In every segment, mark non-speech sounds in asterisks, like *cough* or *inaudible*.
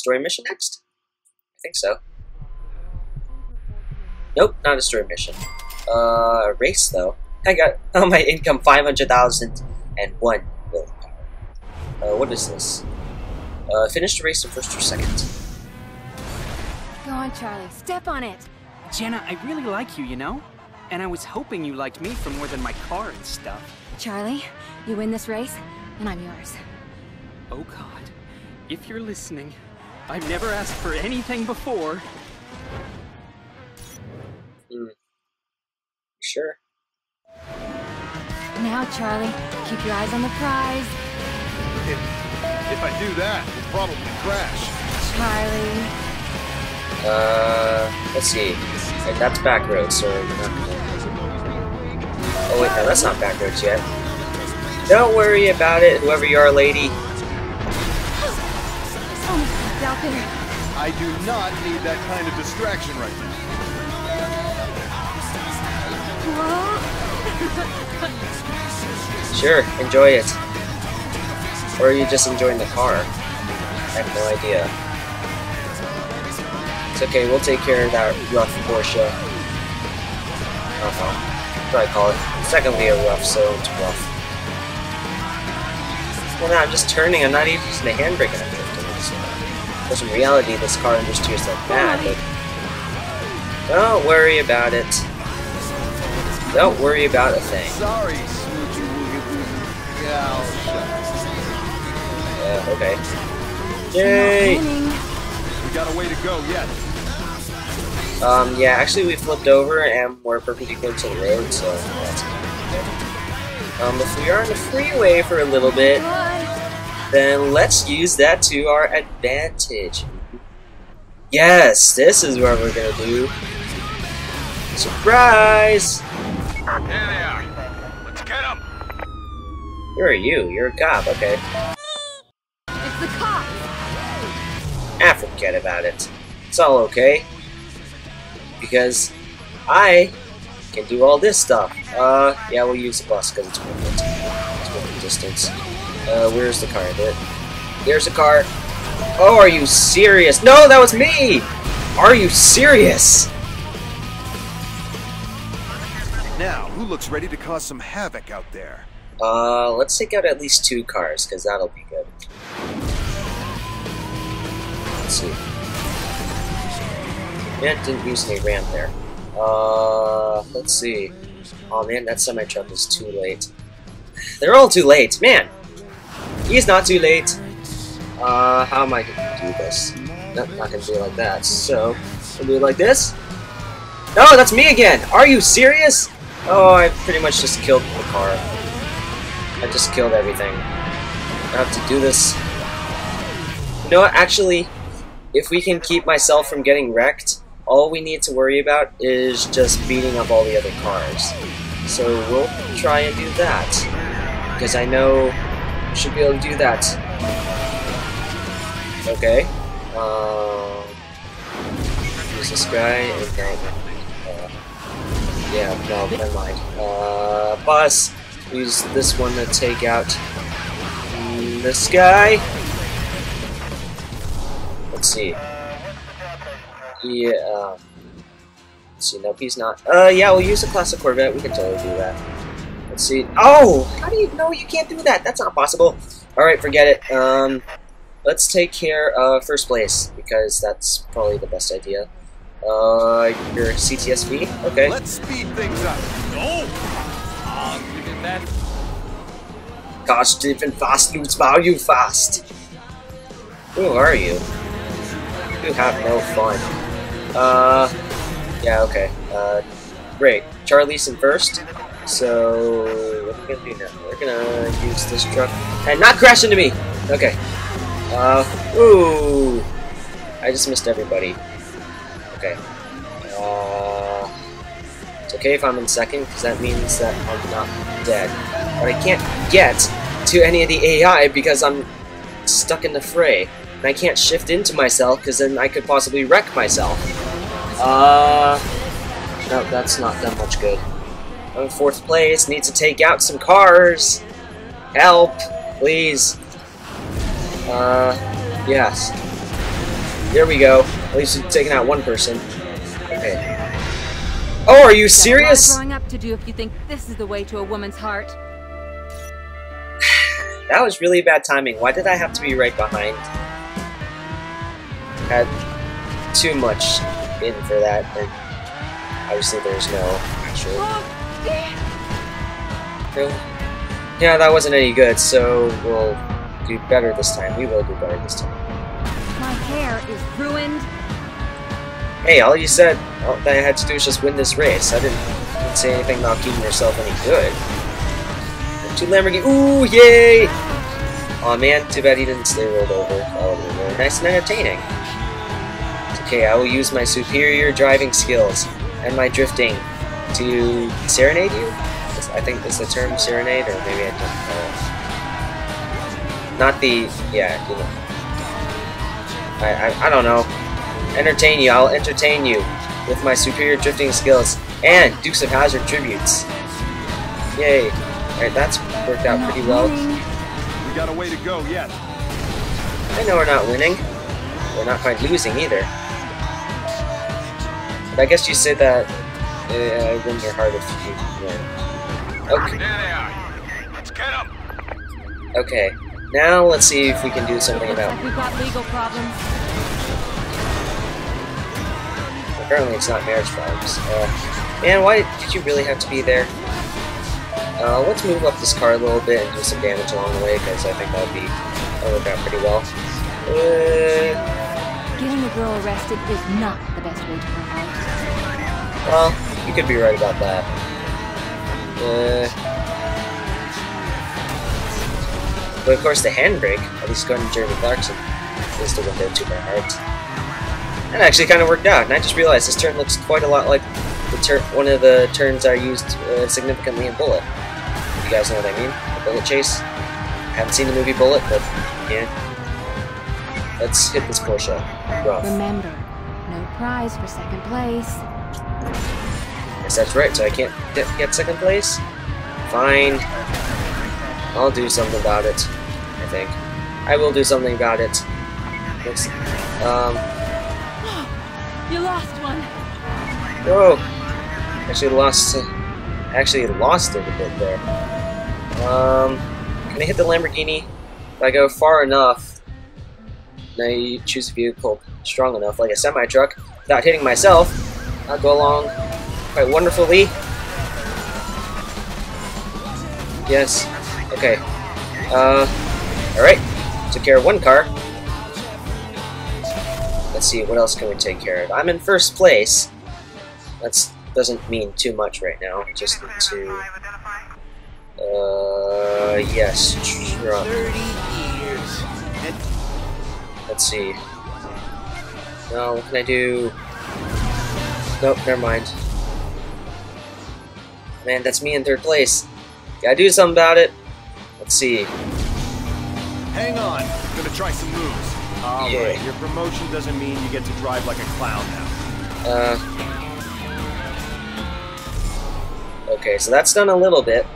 story mission next? I think so. Nope, not a story mission. Uh, race though. I got *laughs* oh my income five hundred thousand and one willpower. Uh, what is this? Uh, finish the race in first or second. Go on, Charlie. Step on it. Jenna, I really like you, you know? And I was hoping you liked me for more than my car and stuff. Charlie, you win this race, and I'm yours. Oh god, if you're listening, I've never asked for anything before. Hmm. Sure. Now, Charlie, keep your eyes on the prize. If, if I do that, we'll probably crash. Charlie. Uh, let's see. Wait, that's back roads, so we're not gonna... Oh wait, no, that's not back roads yet. Don't worry about it, whoever you are, lady. Out there. I do not need that kind of distraction right now. Sure, enjoy it. Or are you just enjoying the car? I have no idea. It's okay, we'll take care of that Ruf Porsche. I don't. What do I call it? It's not gonna be a rough, so it's rough. Well, now I'm just turning, I'm not even using the handbrake and I'm drifting. So, because in reality, this car understeers like mad, but... Don't worry about it. Don't worry about a thing. Sorry, Smoochie Woogie Woogie. Gal Uh, okay. Yay! We got a way to go yet. Um, yeah, actually we flipped over and we're perpendicular to the road, so that's good. Um, if we are on the freeway for a little bit, Good. Then let's use that to our advantage. Yes, this is what we're gonna do. Surprise! There they are. Let's get them. Who are you? You're a cop, okay. It's the cops. Ah, forget about it. It's all okay. Because I can do all this stuff. Uh, yeah, we'll use the bus because it's it. It's distance. Uh, where's the car? There. There's a car. Oh, are you serious? No, that was me! Are you serious? Now, who looks ready to cause some havoc out there? Uh, let's take out at least two cars, because that'll be good. Let's see. Yeah, didn't use any ramp there. Uh, let's see. Oh man, that semi truck is too late. *sighs* They're all too late, man. He's not too late. Uh, how am I gonna do this? No, not gonna do it like that. So, I'll do it like this. No, that's me again. Are you serious? Oh, I pretty much just killed the car. I just killed everything. I have to do this. You know what? Actually, if we can keep myself from getting wrecked, all we need to worry about is just beating up all the other cars. So we'll try and do that. Because I know should be able to do that. Okay. Um, use this guy and then. Uh, yeah, no, never mind. Uh, bus. Use this one to take out this guy. Let's see. Yeah. Um, see. Nope, he's not. Uh, yeah, we'll use a classic Corvette. We can totally do that. Let's see. Oh, how do you know you can't do that? That's not possible. All right, forget it. Um, let's take care of first place because that's probably the best idea. Uh, your CTSV. Okay. Let's speed things up. No! Um, you get that? Gosh, driven fast lose value fast. Who are you? You have no fun. Uh, yeah, okay. Uh, great. Charlie's in first. So, what are we gonna do now? We're gonna use this truck and not crash into me! Okay. Uh, ooh! I just missed everybody. Okay. Uh, it's okay if I'm in second, because that means that I'm not dead. But I can't get to any of the AI because I'm stuck in the fray. And I can't shift into myself, because then I could possibly wreck myself. Uh, no, that's not that much good. I'm in fourth place, need to take out some cars. Help, please. Uh, yes. There we go. At least we've taken out one person. Okay. Oh, are you Got a lot of serious? growing up to do if you think this is the way to a woman's heart. *sighs* That was really bad timing. Why did I have to be right behind? Had too much in for that, and obviously there's no actual. Yeah, that wasn't any good, so we'll do better this time. We will do better this time. My hair is ruined. Hey, all you said all that I had to do was just win this race. I didn't, didn't say anything about keeping yourself any good. Two Lamborghini. Ooh, yay! Aw, man, too bad he didn't stay rolled over. That would have really nice and entertaining. It's okay, I will use my superior driving skills and my drifting to serenade you? I think is the term serenade, or maybe I don't know. Not the, yeah, you know. I, I, I don't know. Entertain you, I'll entertain you with my superior drifting skills and Dukes of Hazzard tributes. Yay. Alright, that's worked out pretty well. We got a way to go yet. I know we're not winning. We're not quite losing either. But I guess you said that uh, I win your heart if you. Okay. There they are. Let's get them. Okay. Now let's see if we can do something about. like we've got legal problems. Apparently, it's not marriage problems. Uh, man, why did you really have to be there? Uh, let's move up this car a little bit and do some damage along the way because I think that would be that'll work out pretty well. Uh, Getting a girl arrested is not the best way to her heart. Well, you could be right about that. Uh, but of course, the handbrake, at least according to Jeremy Clarkson, is the window to my heart. That actually kind of worked out, and I just realized this turn looks quite a lot like the one of the turns I used uh, significantly in Bullitt. You guys know what I mean, the Bullitt chase. I haven't seen the movie Bullitt, but yeah. Let's hit this Porsche. Ruf. Remember, no prize for second place. Yes, that's right, so I can't get, second place? Fine. I'll do something about it, I think. I will do something about it. Um, *gasps* You lost one. whoa! Actually lost, actually lost it a bit there. Um, can I hit the Lamborghini? If I go far enough, and I choose a vehicle strong enough, like a semi-truck, without hitting myself, I'll go along quite wonderfully. Yes. Okay. Uh, alright. Took care of one car. Let's see, what else can we take care of? I'm in first place. That doesn't mean too much right now. Just need to... Uh, yes, truck. Let's see. No, what can I do? Nope, never mind. Man, that's me in third place. Gotta do something about it. Let's see. Hang on. I'm gonna try some moves. All Yeah. right. Your promotion doesn't mean you get to drive like a clown now. Uh. Okay, so that's done a little bit.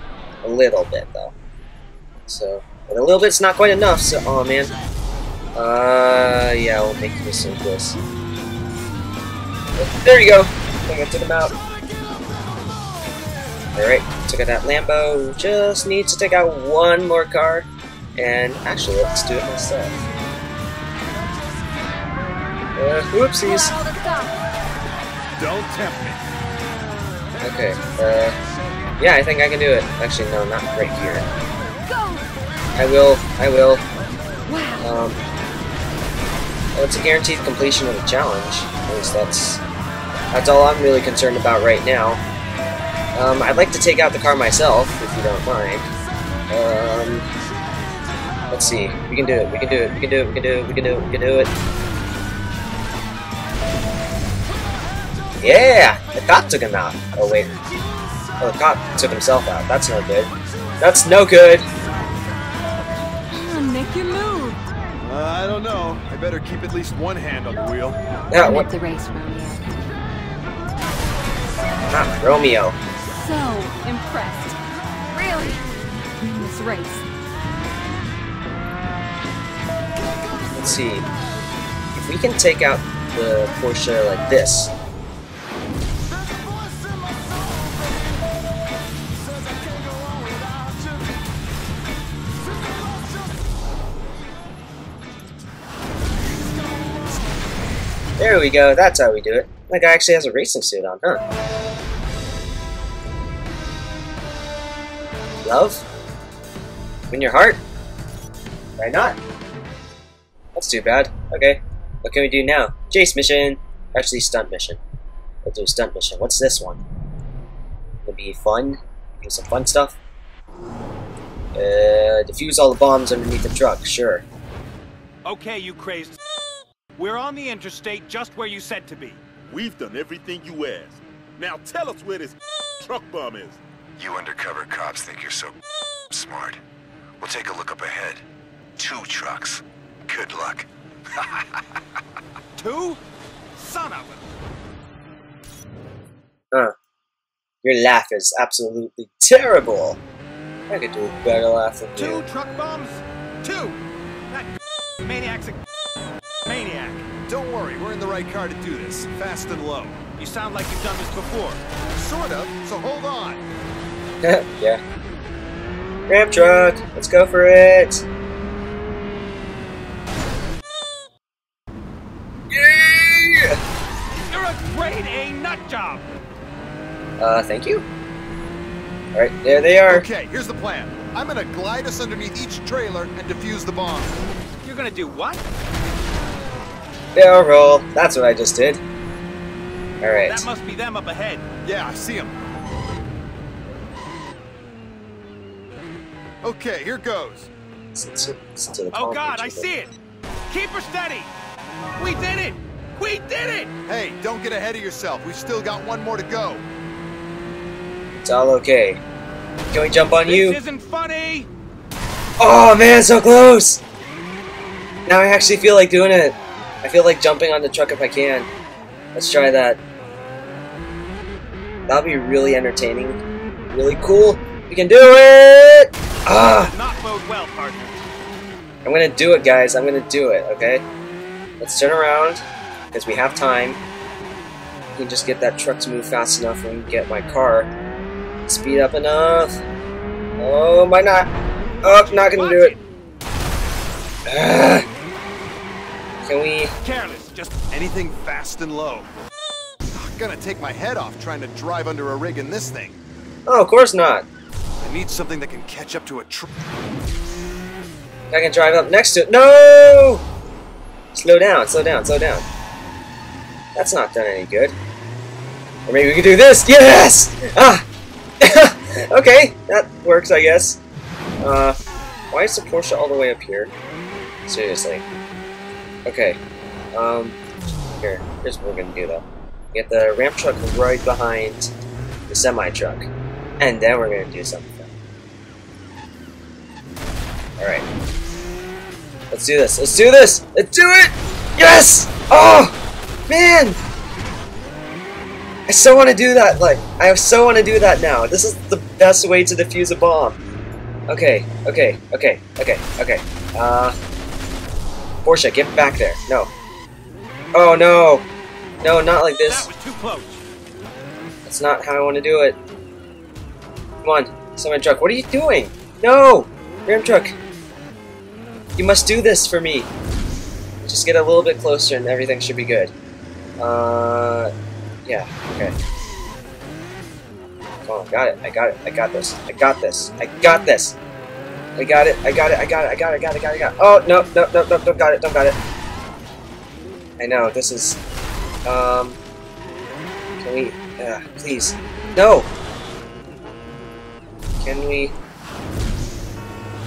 A little bit, though. So, but a little bit's not quite enough, so, oh man. Uh, yeah, we'll make this so close. There you go! I think I took him out. Alright, took out that Lambo. Just need to take out one more car. And actually, let's do it myself. Uh, whoopsies. Pull out all the stops. Don't tempt me. Okay, uh, yeah, I think I can do it. Actually, no, not right here. I will, I will. Um, well, it's a guaranteed completion of the challenge. At least that's, that's all I'm really concerned about right now. Um, I'd like to take out the car myself, if you don't mind. Um, let's see. We can do it, we can do it, we can do it, we can do it, we can do it, we can do it. Yeah! The cop took him out. Oh, wait. Oh, the cop took himself out. That's no good. That's no good! Make your move. Uh, I don't know. I better keep at least one hand on the wheel. Yeah, Win what? the race, Romeo. Not Romeo. So impressed. Really? This race. Let's see. if we can take out the Porsche like this, There we go, that's how we do it. That guy actually has a racing suit on, huh? Love? In your heart? Why not? That's too bad. Okay, what can we do now? Chase mission! Actually, stunt mission. Let's do a stunt mission. What's this one? It'll be fun. Do some fun stuff. Uh, defuse all the bombs underneath the truck, sure. Okay, you crazed. *laughs* We're on the interstate just where you said to be. We've done everything you asked. Now tell us where this *laughs* truck bomb is. You undercover cops think you're so smart. We'll take a look up ahead. Two trucks. Good luck. Two? Son of a... Huh. Your laugh is absolutely terrible. I could do a better laugh than Two you. truck bombs? Two! That maniac's a maniac. Don't worry, we're in the right car to do this. Fast and low. You sound like you've done this before. Sort of, so hold on. *laughs* yeah. Ramp truck, let's go for it. Yeah! You're a grade A nut job! Uh, thank you. Alright, there they are. Okay, here's the plan. I'm gonna glide us underneath each trailer and defuse the bomb. You're gonna do what? Barrel roll. That's what I just did. Alright. That must be them up ahead. Yeah, I see him. Okay, here goes. Listen to, listen to the Oh god, I see it! Keep her steady! We did it! We did it! Hey, don't get ahead of yourself. We've still got one more to go. It's all okay. Can we jump on you? This isn't funny! Oh man, so close! Now I actually feel like doing it. I feel like jumping on the truck if I can. Let's try that. That'll be really entertaining. Really cool. We can do it! Ah! Not bode well, partner. I'm gonna do it, guys. I'm gonna do it, okay? Let's turn around, because we have time. We can just get that truck to move fast enough and get my car speed up enough. Oh, might not. Oh, not gonna do it. Ah. Can we? Careless, just Anything fast and low. I'm gonna take my head off trying to drive under a rig in this thing. Oh, of course not. Need something that can catch up to a truck. I can drive up next to it. No! Slow down, slow down, slow down. That's not done any good. Or maybe we could do this. Yes! Ah! *laughs* okay, that works, I guess. Uh, why is the Porsche all the way up here? Seriously. Okay. Um, here. Here's what we're gonna do, though. Get the ramp truck right behind the semi-truck. And then we're gonna do something. Alright. Let's do this. Let's do this! Let's do it! Yes! Oh! Man! I so want to do that, like, I so want to do that now. This is the best way to defuse a bomb. Okay, okay, okay, okay, okay. Uh, Porsche, get back there. No. Oh, no. No, not like this. that was too close. That's not how I want to do it. Come on, semi truck. What are you doing? No! Ram truck. You must do this for me. Just get a little bit closer and everything should be good. Uh, yeah, okay. Come on, got it, I got it, I got this, I got this, I got this! I got it, I got it, I got it, I got it, I got it, I got it, I got it. Oh, no, no, no, no, don't got it, don't got it. I know, this is, um, can we, uh, please, no! Can we,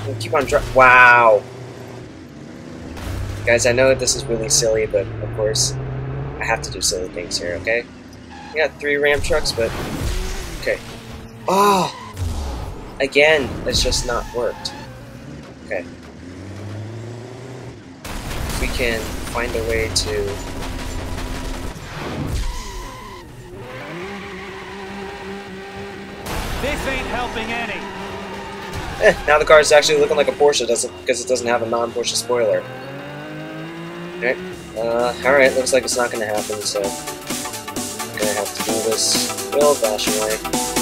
can we keep on dri- wow! Guys, I know this is really silly, but of course, I have to do silly things here, okay? We got three Ram trucks, but, okay. Oh! Again, it's just not worked. Okay. If we can find a way to This ain't helping any. Eh, now the car is actually looking like a Porsche doesn't because it doesn't have a non-Porsche spoiler. Okay. Uh, alright, looks like it's not gonna happen, so... I'm gonna have to do this the old-fashioned way.